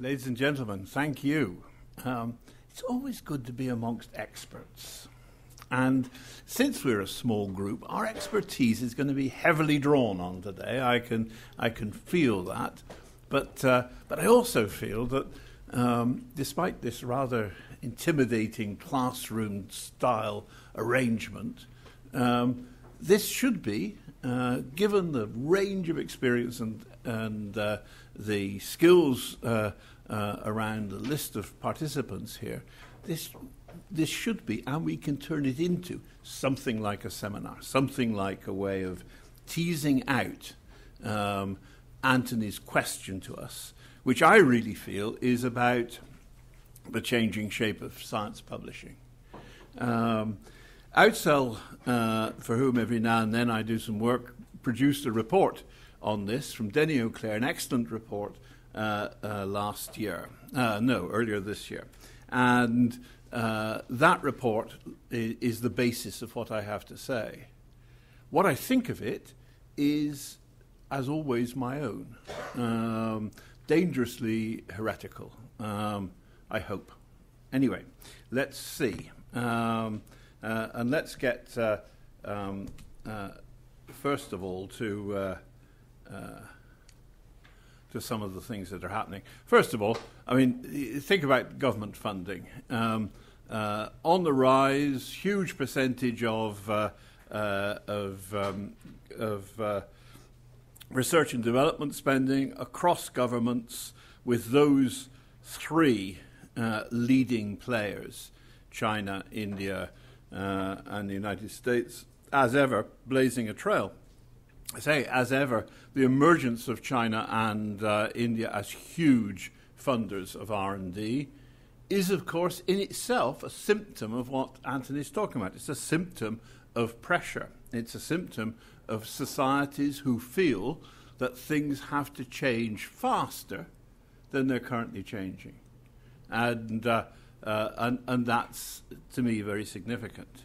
ladies and gentlemen, thank you. Um, it's always good to be amongst experts. And since we're a small group, our expertise is going to be heavily drawn on today. I can, I can feel that. But, uh, but I also feel that um, despite this rather intimidating classroom style arrangement, um, this should be, uh, given the range of experience and, and uh, the skills uh, uh, around the list of participants here, this, this should be, and we can turn it into something like a seminar, something like a way of teasing out um, Anthony's question to us, which I really feel is about the changing shape of science publishing. Um, Outsell, uh, for whom every now and then I do some work, produced a report on this from Denis Auclair, an excellent report uh, uh, last year. Uh, no, earlier this year. And uh, that report is, the basis of what I have to say. What I think of it is, as always, my own. Um, dangerously heretical, um, I hope. Anyway, let's see. Um, uh, and let's get, uh, um, uh, first of all, to, uh, uh, to some of the things that are happening. First of all, I mean, think about government funding. Um, uh, on the rise, huge percentage of, of, um, of research and development spending across governments with those three leading players China, India, uh, and the United States, as ever, blazing a trail. I say, as ever, the emergence of China and uh, India as huge funders of R&D is, of course, in itself a symptom of what Anthony's talking about. It's a symptom of pressure. It's a symptom of societies who feel that things have to change faster than they're currently changing. And uh, uh, and, and that's, to me, very significant.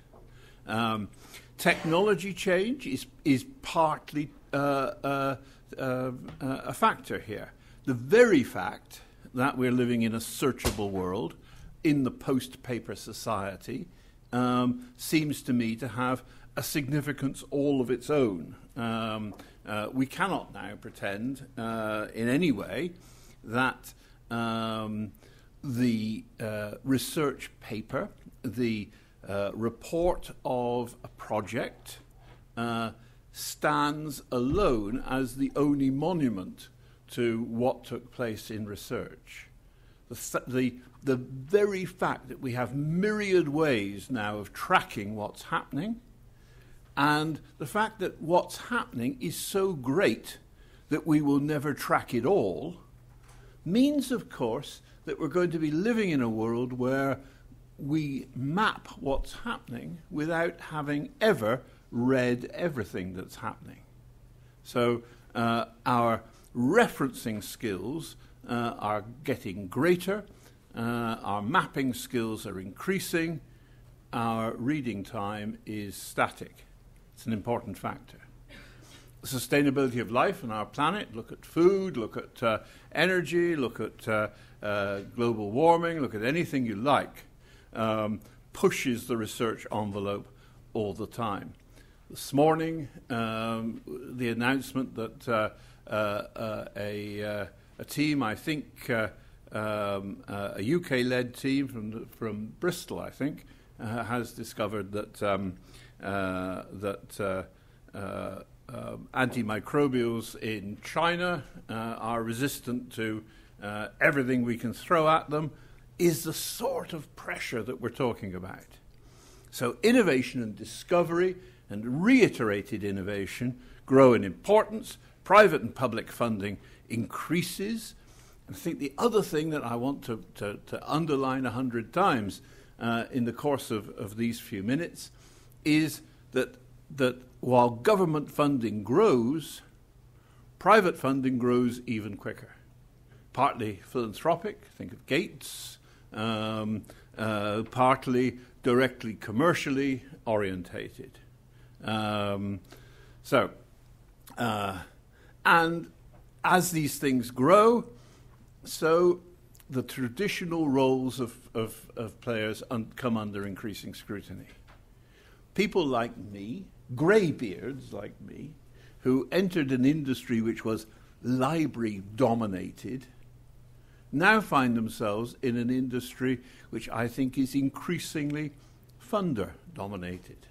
Um, technology change is, is partly uh, uh, uh, a factor here. The very fact that we're living in a searchable world in the post paper society um, seems to me to have a significance all of its own. Um, uh, we cannot now pretend uh, in any way that um, the uh, research paper, the uh, report of a project, uh, stands alone as the only monument to what took place in research. The, the, the very fact that we have myriad ways now of tracking what's happening, and the fact that what's happening is so great that we will never track it all, means, of course, that we're going to be living in a world where we map what's happening without having ever read everything that's happening. So uh, our referencing skills uh, are getting greater, uh, our mapping skills are increasing, our reading time is static. It's an important factor. Sustainability of life on our planet, look at food, look at uh, energy, look at uh, uh, global warming, look at anything you like, um, pushes the research envelope all the time. This morning, um, the announcement that uh, uh, uh a, uh, a, team, I think uh, um, a UK led team from, from Bristol, I think, has discovered that, um, that um, antimicrobials in China are resistant to uh, everything we can throw at them, is the sort of pressure that we're talking about. So, innovation and discovery and reiterated innovation grow in importance, private and public funding increases. I think the other thing that I want to, to, to underline a hundred times uh, in the course of, of these few minutes is that, that while government funding grows, private funding grows even quicker partly philanthropic, think of Gates, um, uh, partly directly commercially orientated. Um, so, uh, and as these things grow, so the traditional roles of, of, of players un- come under increasing scrutiny. People like me, greybeards like me, who entered an industry which was library dominated, now find themselves in an industry which I think is increasingly funder dominated.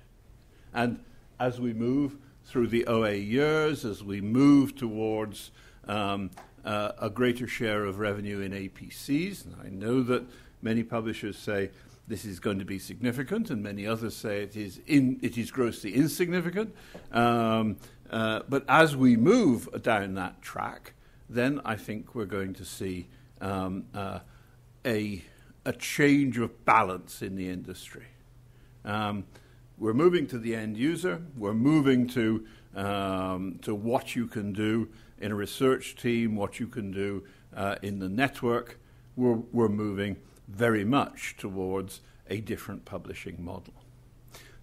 And as we move through the OA years, as we move towards um, uh, a greater share of revenue in APCs, and I know that many publishers say this is going to be significant, and many others say it is, in, it is grossly insignificant. Um, uh, but as we move down that track, then I think we're going to see um, uh, a, a change of balance in the industry. Um, we're moving to the end user. We're moving to um, to what you can do in a research team, what you can do uh, in the network. We're, we're moving very much towards a different publishing model.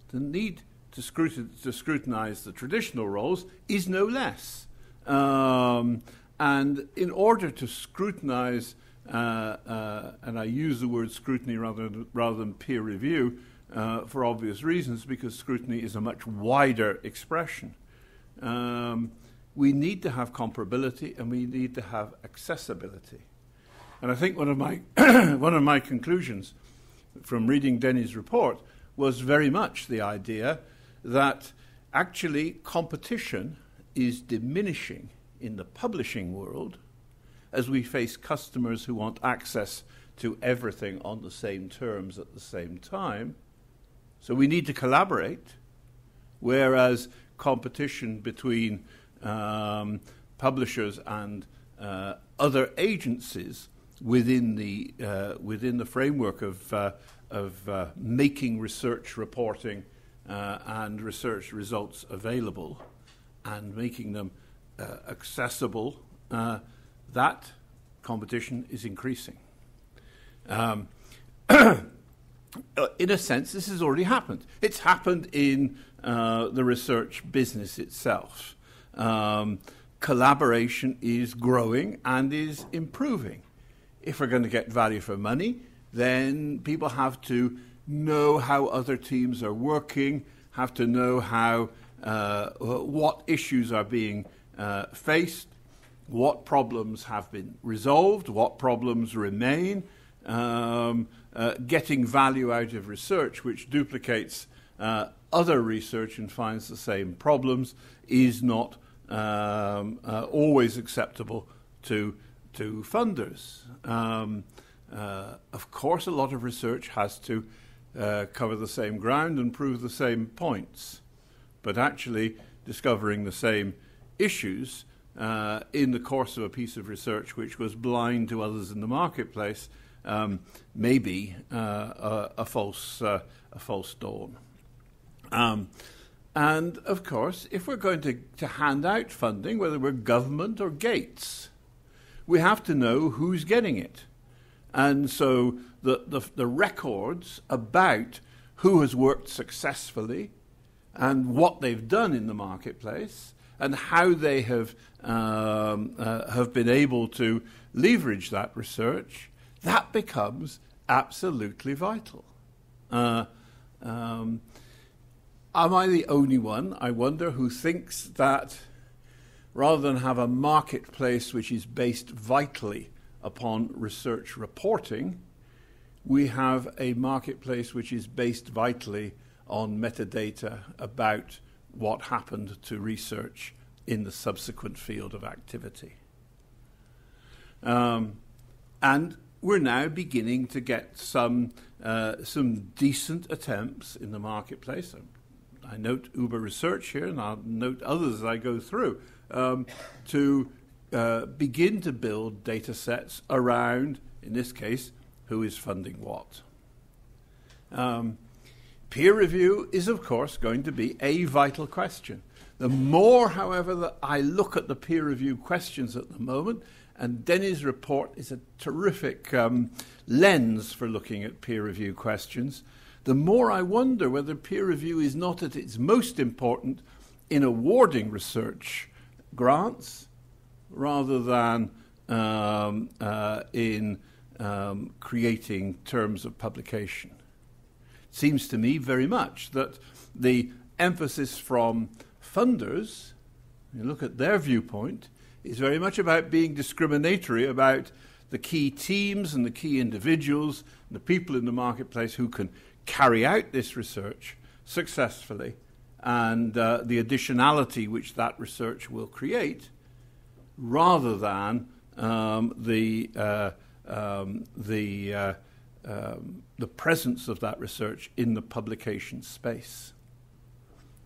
The need to, scrutin- to scrutinize the traditional roles is no less. Um, and in order to scrutinize, uh, uh, and I use the word scrutiny rather, rather than peer review, uh, for obvious reasons, because scrutiny is a much wider expression. Um, we need to have comparability and we need to have accessibility. And I think one of my, one of my conclusions from reading Denny's report was very much the idea that actually competition is diminishing in the publishing world as we face customers who want access to everything on the same terms at the same time. So we need to collaborate, whereas competition between um, publishers and uh, other agencies within the uh, within the framework of uh, of uh, making research reporting uh, and research results available and making them uh, accessible. that competition is increasing. Um, uh, in a sense, this has already happened. It's happened in uh, the research business itself. Um, collaboration is growing and is improving. If we're going to get value for money, then people have to know how other teams are working, have to know how uh, what issues are being uh, faced, what problems have been resolved, what problems remain. Um, uh, getting value out of research which duplicates uh, other research and finds the same problems is not um, uh, always acceptable to, to funders. Um, uh, of course, a lot of research has to uh, cover the same ground and prove the same points, but actually discovering the same issues uh, in the course of a piece of research which was blind to others in the marketplace um, maybe uh, a, a, false uh, a false dawn. Um, and of course, if we're going to, to hand out funding, whether we're government or Gates, we have to know who's getting it. And so the, the, the records about who has worked successfully and what they've done in the marketplace and how they have, um, uh, have been able to leverage that research that becomes absolutely vital. Uh, um, am I the only one, I wonder, who thinks that rather than have a marketplace which is based vitally upon research reporting, we have a marketplace which is based vitally on metadata about what happened to research in the subsequent field of activity. Um, and we're now beginning to get some uh, some decent attempts in the marketplace. I note Uber Research here, and I'll note others as I go through um, to uh, begin to build data sets around, in this case, who is funding what. Um, peer review is, of course, going to be a vital question. The more, however, that I look at the peer review questions at the moment, and Denny's report is a terrific um, lens for looking at peer review questions. The more I wonder whether peer review is not at its most important in awarding research grants rather than um, uh, in, um, creating terms of publication. Seems to me very much that the emphasis from funders, you look at their viewpoint, is very much about being discriminatory about the key teams and the key individuals and the people in the marketplace who can carry out this research successfully and uh, the additionality which that research will create rather than um, the, uh, um, the, uh, um, the presence of that research in the publication space.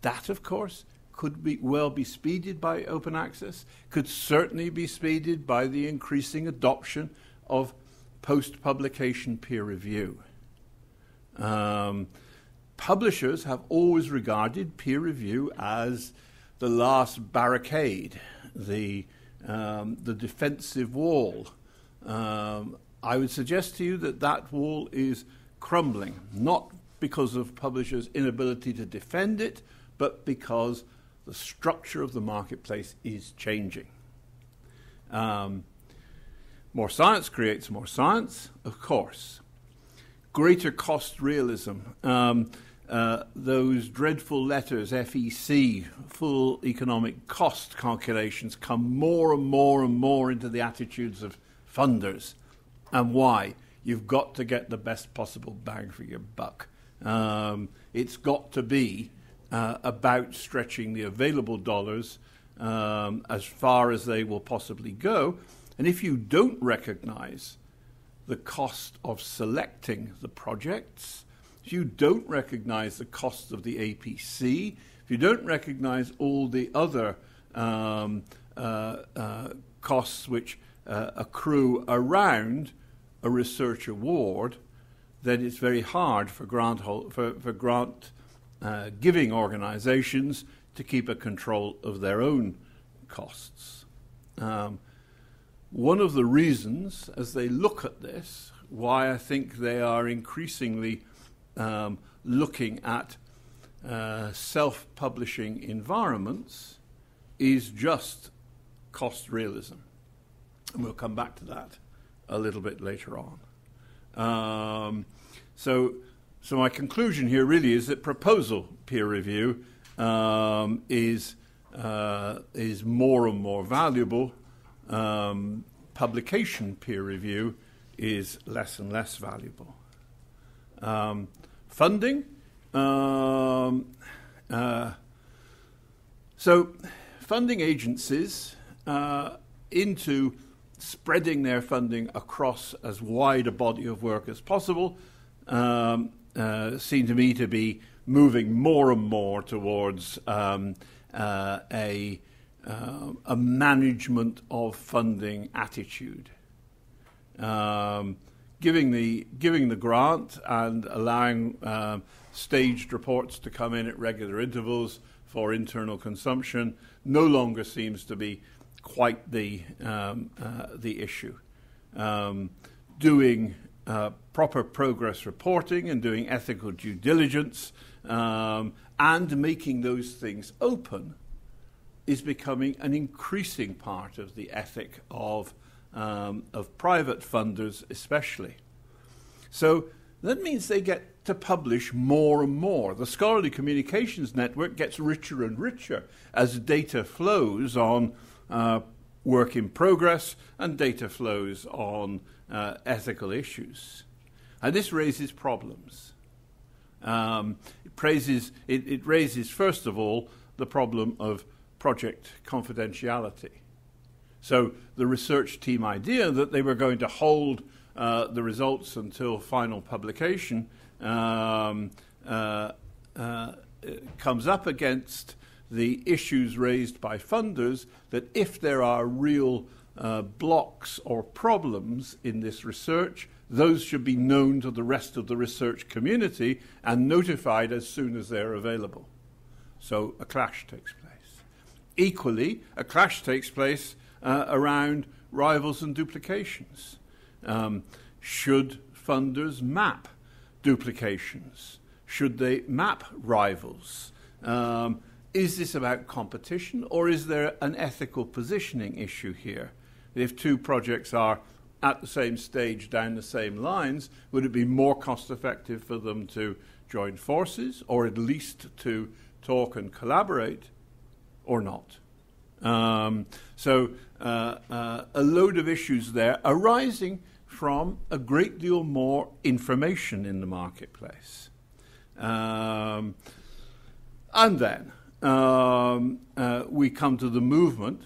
That, of course, could be, well be speeded by open access, could certainly be speeded by the increasing adoption of post publication peer review. Um, publishers have always regarded peer review as the last barricade, the, um, the defensive wall. Um, I would suggest to you that that wall is crumbling, not because of publishers' inability to defend it, but because the structure of the marketplace is changing. Um, more science creates more science, of course. Greater cost realism. Um, uh, those dreadful letters, FEC, full economic cost calculations, come more and more and more into the attitudes of funders. And why? You've got to get the best possible bang for your buck. Um, it's got to be uh, about stretching the available dollars um, as far as they will possibly go. And if you don't recognize the cost of selecting the projects, if you don't recognize the cost of the APC, if you don't recognize all the other um, uh, uh, costs which uh, accrue around a research award, then it's very hard for grant, for, for grant uh, giving organizations to keep a control of their own costs. Um, one of the reasons, as they look at this, why I think they are increasingly um, looking at uh, self publishing environments is just cost realism. And we'll come back to that a little bit later on. Um, so, so my conclusion here really is that proposal peer review um, is uh, is more and more valuable. Um, publication peer review is less and less valuable. Um, funding. Um, uh, so, funding agencies uh, into spreading their funding across as wide a body of work as possible um, uh, seem to me to be moving more and more towards um, uh, a, uh, a management of funding attitude. Um, giving, the, giving the grant and allowing um, staged reports to come in at regular intervals for internal consumption no longer seems to be quite the, um, uh, the issue. Um, doing uh, proper progress reporting and doing ethical due diligence um, and making those things open is becoming an increasing part of the ethic of, um, of private funders, especially. So that means they get to publish more and more. The scholarly communications network gets richer and richer as data flows on uh, work in progress and data flows on uh, ethical issues. And this raises problems. Um, it, praises, it, it raises, first of all, the problem of project confidentiality. So the research team idea that they were going to hold uh, the results until final publication um, uh, uh, comes up against the issues raised by funders that if there are real uh, blocks or problems in this research, those should be known to the rest of the research community and notified as soon as they're available. So a clash takes place. Equally, a clash takes place uh, around rivals and duplications. Um, should funders map duplications? Should they map rivals? Um, is this about competition or is there an ethical positioning issue here? If two projects are at the same stage down the same lines, would it be more cost effective for them to join forces or at least to talk and collaborate or not? Um, so, uh, uh, a load of issues there arising from a great deal more information in the marketplace. Um, and then um, uh, we come to the movement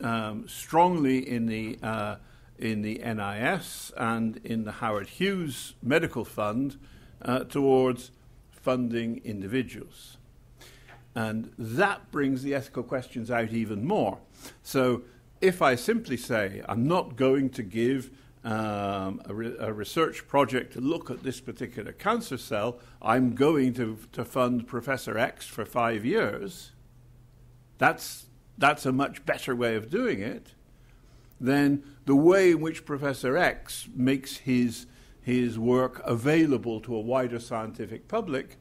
um, strongly in the uh, in the NIH and in the Howard Hughes Medical Fund uh, towards funding individuals. And that brings the ethical questions out even more. So, if I simply say, I'm not going to give um, a, re- a, research project to look at this particular cancer cell, I'm going to, to fund Professor X for five years, that's, that's a much better way of doing it than the way in which Professor X makes his, his work available to a wider scientific public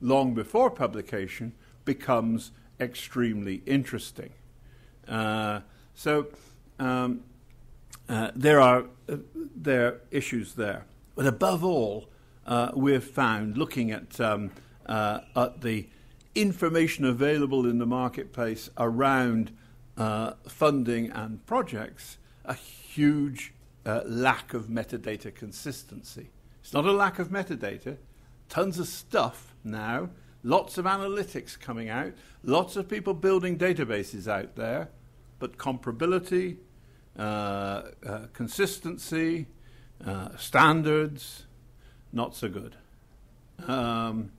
long before publication becomes extremely interesting. Uh, so um, uh, there are uh, there are issues there, but above all, uh, we've found looking at um, uh, at the information available in the marketplace around uh, funding and projects a huge lack of metadata consistency. It's not a lack of metadata. Tons of stuff now lots of analytics coming out, lots of people building databases out there, but comparability, consistency, uh, standards, not so good. Um,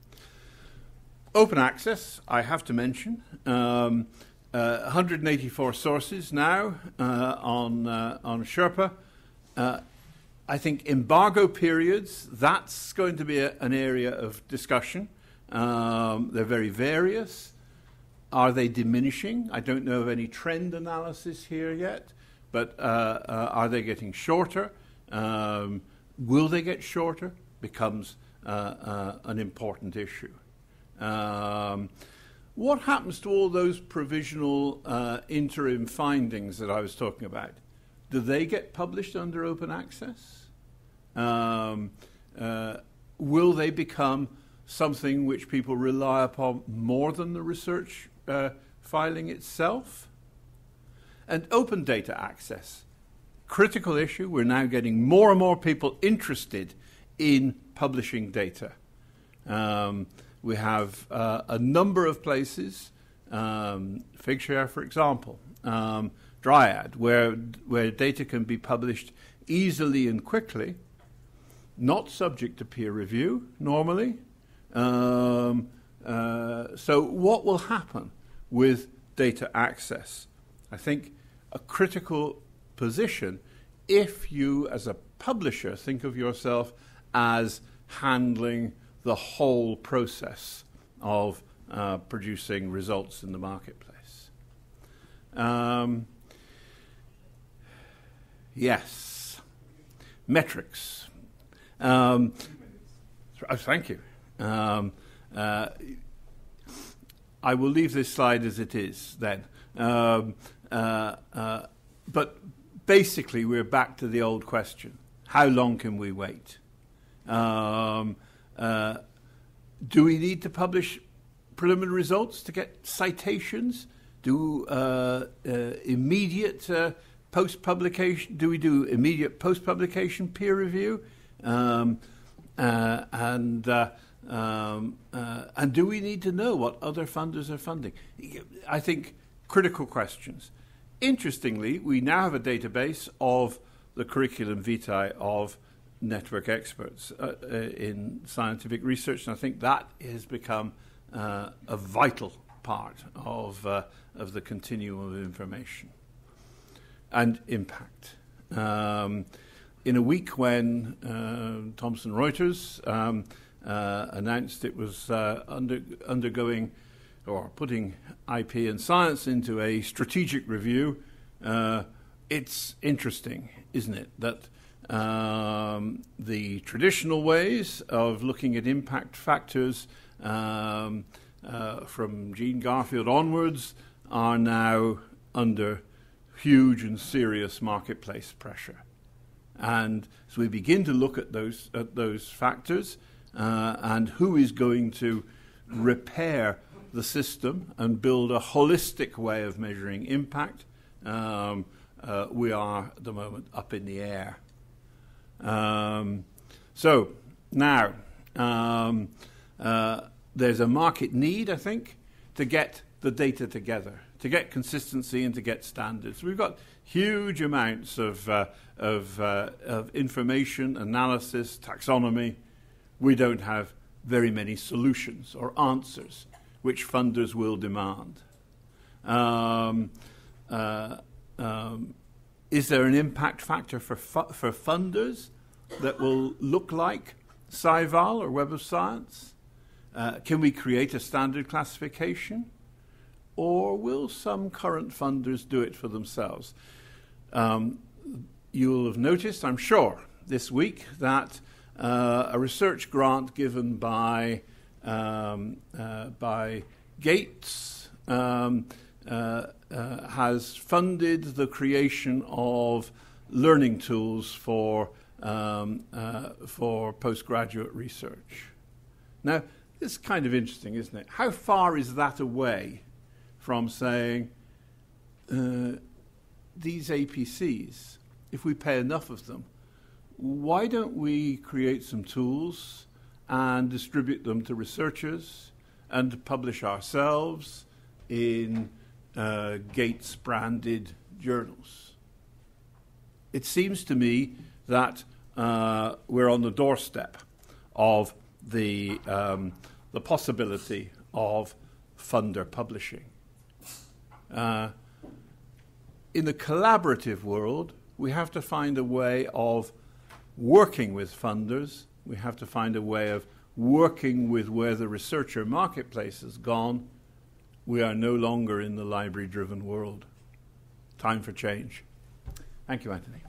open access, I have to mention. Um, uh, 184 sources now uh, on, uh, on Sherpa. I think embargo periods, that's going to be a, an area of discussion. Um, they're very various. Are they diminishing? I don't know of any trend analysis here yet, but uh, uh, are they getting shorter? Um, will they get shorter? Becomes uh, an important issue. Um, what happens to all those provisional interim findings that I was talking about? Do they get published under open access? Um, will they become something which people rely upon more than the research uh, filing itself. And open data access, critical issue. We're now getting more and more people interested in publishing data. Um, we have uh, a number of places, um, Figshare, for example, um, Dryad, where, where data can be published easily and quickly, not subject to peer review normally, um, uh, so, what will happen with data access? I think a critical position if you, as a publisher, think of yourself as handling the whole process of uh, producing results in the marketplace. Um, yes, metrics. Um, oh, thank you. Um, uh, I will leave this slide as it is then. Um, uh, uh, but basically, we're back to the old question how long can we wait? Um, uh, do we need to publish preliminary results to get citations? Do uh, uh, immediate post publication? Do we do immediate post publication peer review? Um, and um, and do we need to know what other funders are funding? I think critical questions. Interestingly, we now have a database of the curriculum vitae of network experts uh, uh, in scientific research, and I think that has become uh, a vital part of, uh, of the continuum of information and impact. Um, in a week when uh, Thomson Reuters um, announced it was under, undergoing or putting IP and science into a strategic review. Uh, it's interesting, isn't it, that um, the traditional ways of looking at impact factors um, uh, from Gene Garfield onwards are now under huge and serious marketplace pressure. And so we begin to look at those, at those factors uh, and who is going to repair the system and build a holistic way of measuring impact. Um, uh, we are at the moment up in the air. Um, so now um, uh, there's a market need, I think, to get the data together, to get consistency and to get standards. We've got huge amounts of, uh, of, uh, of information, analysis, taxonomy. We don't have very many solutions or answers which funders will demand. Um, uh, um, is there an impact factor for, fu- for funders that will look like SciVal or Web of Science? Uh, can we create a standard classification? Or will some current funders do it for themselves? Um, you'll have noticed, I'm sure, this week that uh, a research grant given by, um, uh, by Gates um, uh, uh has funded the creation of learning tools for, um, uh, for postgraduate research. Now, this is kind of interesting, isn't it? How far is that away from saying uh, these APCs, if we pay enough of them, why don't we create some tools and distribute them to researchers and publish ourselves in uh, Gates branded journals? It seems to me that uh, we're on the doorstep of the, um, the possibility of funder publishing. Uh, in the collaborative world, we have to find a way of working with funders. We have to find a way of working with where the researcher marketplace has gone. We are no longer in the library driven world. Time for change. Thank you, Anthony.